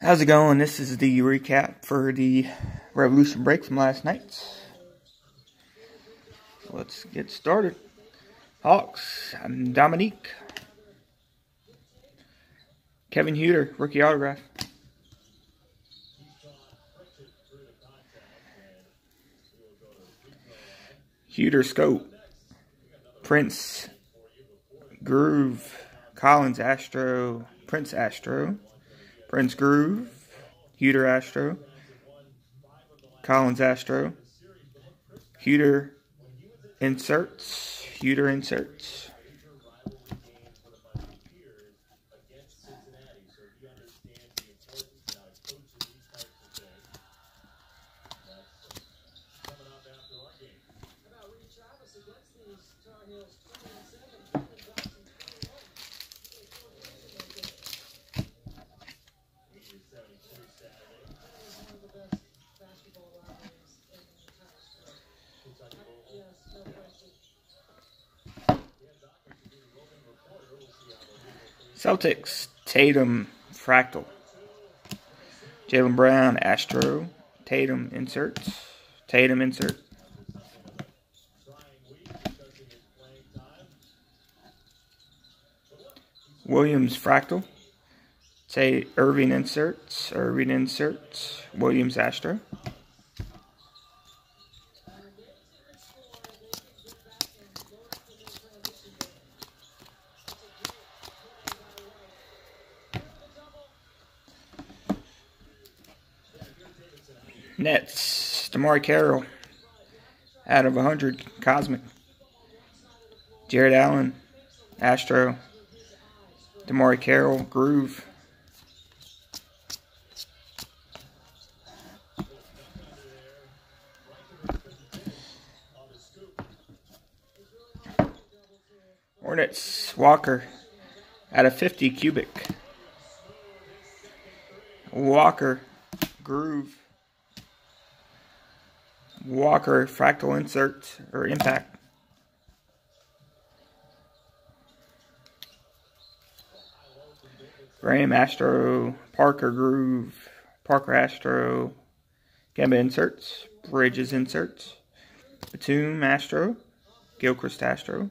How's it going? This is the recap for the Revolution break from last night. Let's get started. Hawks, I'm Dominique. Kevin Huerter, rookie autograph. Huerter Scope. Prince Groove. Collins Astro. Prince Astro. Prince Groove, Huerter Astro, Collins Astro, Huerter Inserts, Huerter Inserts. Celtics, Tatum, Fractal. Jaylen Brown, Astro. Tatum, inserts. Tatum, insert. Williams, Fractal. Say Irving inserts. Irving inserts. Williams, Astro. DeMarre Carroll, out of 100, Cosmic. Jarrett Allen, Astro. DeMarre Carroll, Groove. Hornets, Walker, out of 50, Cubic. Walker, Groove. Walker fractal insert or impact. Graham Astro, Parker Groove, Parker Astro, Gamma inserts, Bridges inserts, Batum Astro, Gilchrist Astro,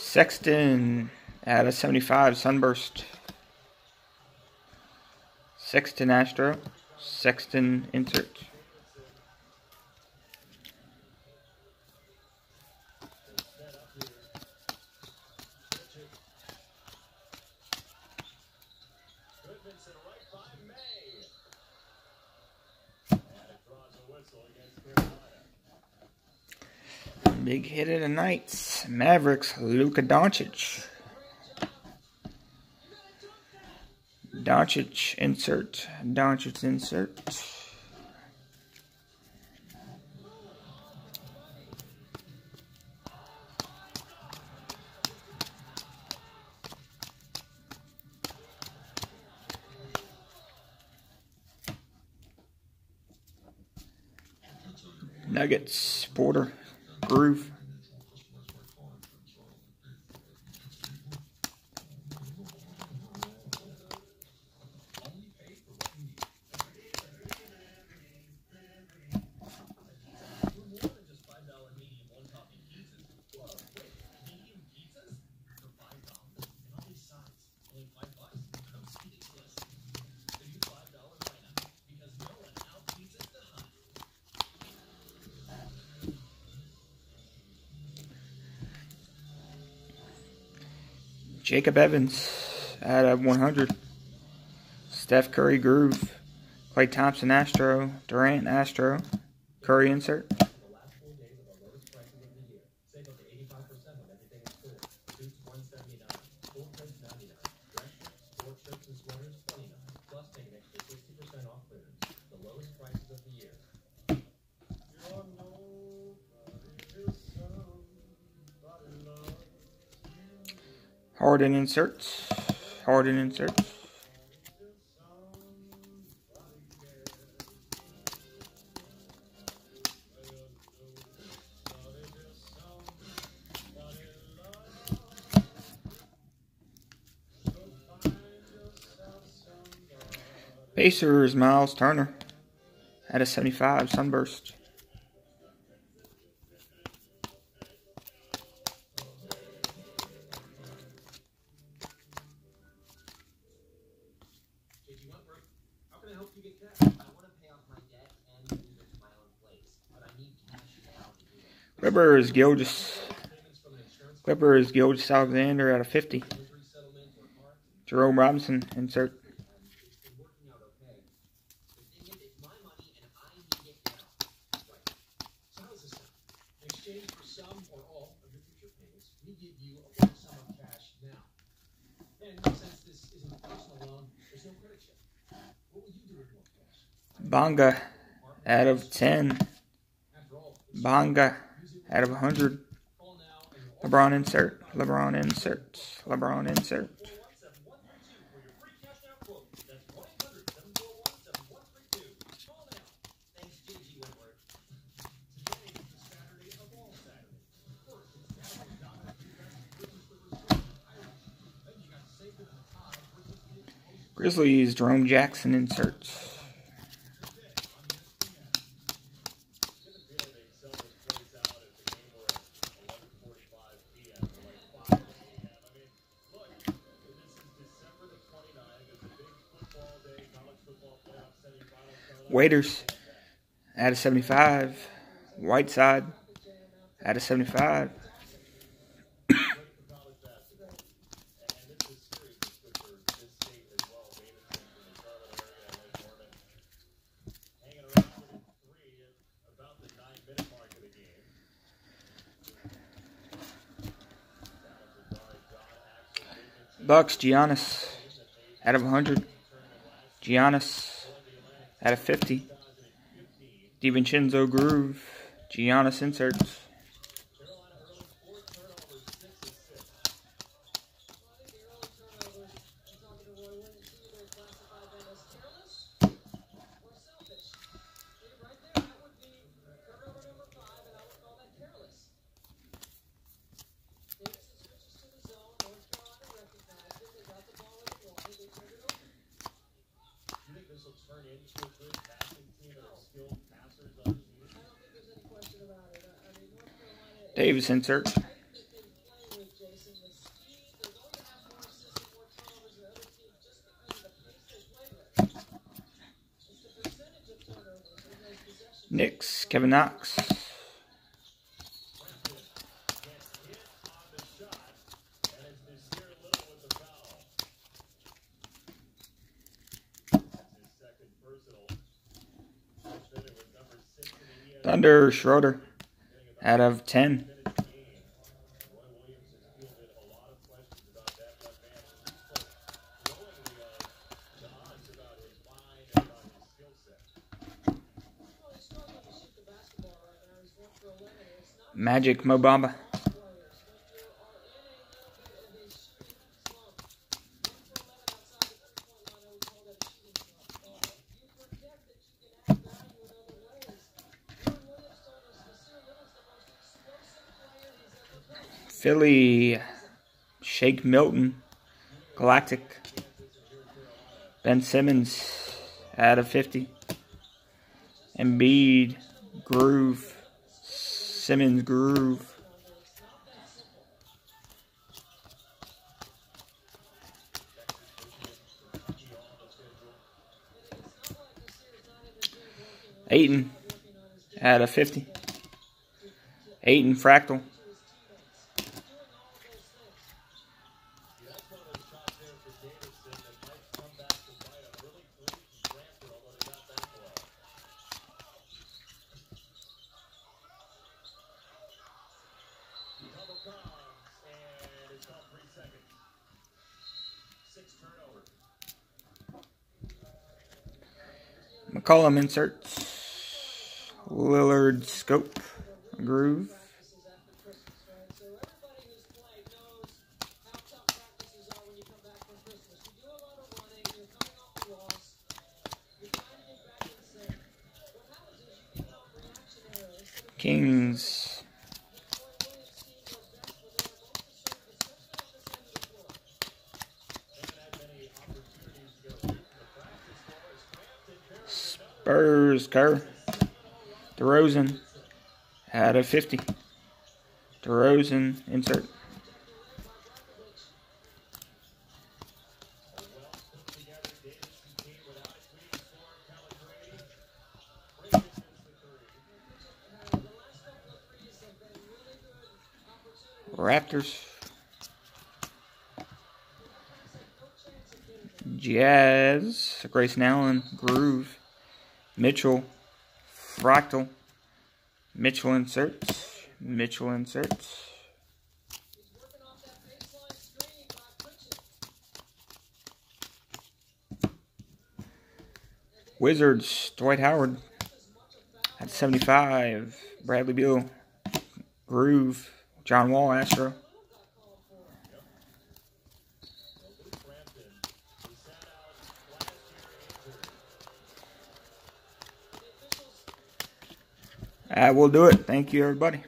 Sexton at a 75 Sunburst. Sexton Astro. Sexton insert. Big hit of the night. Mavericks, Luka Doncic. Doncic insert. Doncic insert. Nuggets, Porter groove. Jacob Evans at a 100. Steph Curry Groove. Klay Thompson Astro. Durant Astro. Curry insert. Harden inserts. Harden inserts. Pacers Miles Turner at a 75 Sunburst. Clippers Gilgeous. Clippers Gilgeous-Alexander out of 50. Jerome Robinson insert. Bonga out of 10. Bonga out of 100. LeBron insert. LeBron insert. LeBron insert. Grizzlies Jaren Jackson inserts. Waiters at a 75. Whiteside at a 75. Bucks, Giannis, out of 100. Giannis, out of 50. DiVincenzo Groove, Giannis inserts. Davis insert. Knicks, Kevin Knox. Thunder, Schroeder out of 10. Magic Mo Bamba. Philly, Shake Milton, Galactic, Ben Simmons out of 50, Embiid, Groove, Simmons Groove. Ayton at a 50. Ayton Fractal. McCollum inserts. Lillard scope groove. Kings. Spurs, Kerr. DeRozan had a 50. DeRozan, insert. Raptors. Jazz. Grayson Allen. Groove. Mitchell. Fractal. Mitchell inserts. Mitchell inserts. Wizards, Dwight Howard at 75. Bradley Beal, Groove, John Wall, Astro. That will do it. Thank you, everybody.